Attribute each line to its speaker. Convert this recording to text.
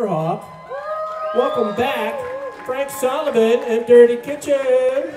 Speaker 1: Riverhawk. Welcome back, Frank Sullivan and Dirty Kitchen.